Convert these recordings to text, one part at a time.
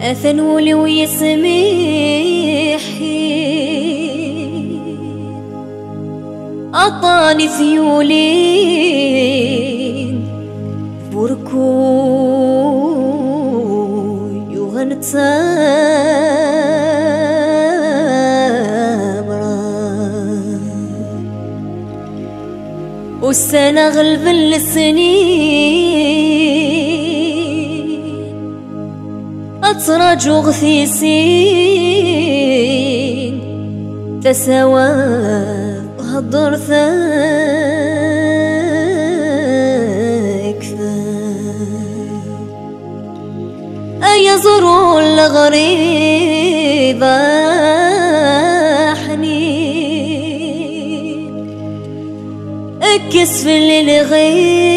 أثنولي ويسميحي أعطاني ثيولين بركو والسنة غلب السنين أترج غثيسين تسوى هضر أي زرو الغريبة كسف للغيب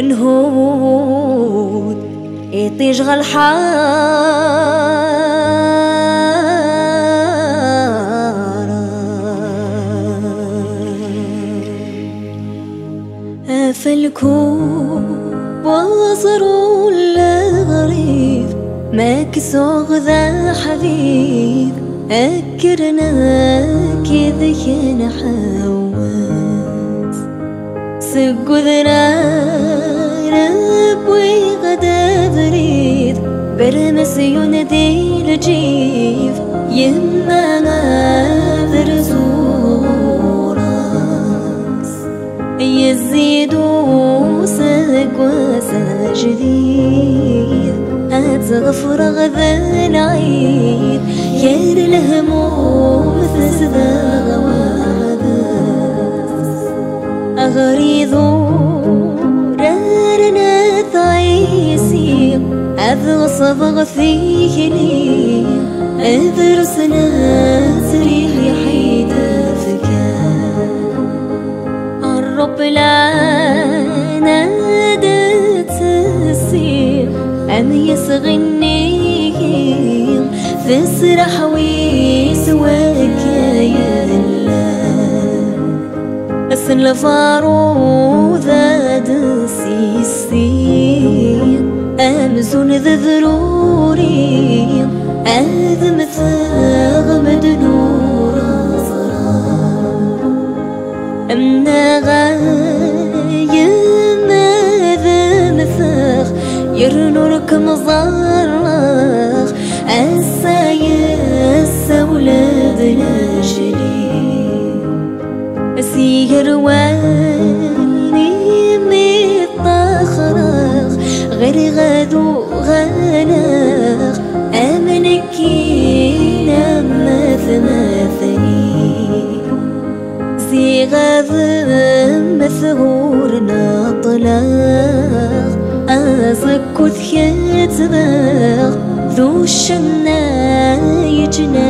نهود يطيج فالكوب وصروا الغريب ما كسوغ ذا حبيب أكرنا كذا نحاول سقذنا برمس يندي لجيف يما غابر زوراس يزيد سقوى سجديد أتغفر غذا العيد ير الهموم تسدى غريضو رارنا أذ صبغ فيه لي أذرسنا سريح يحيد فكان الرب لا نادت السير أم يسغني فسرح ويسواك يا مثل فاروذة أمزون ذذروري أذم ثغ مدنور أمنا غاية ماذا مثاخ يرنورك مظرخ مثغورنا طلاق أزك كثيت ذو الشنا يجنا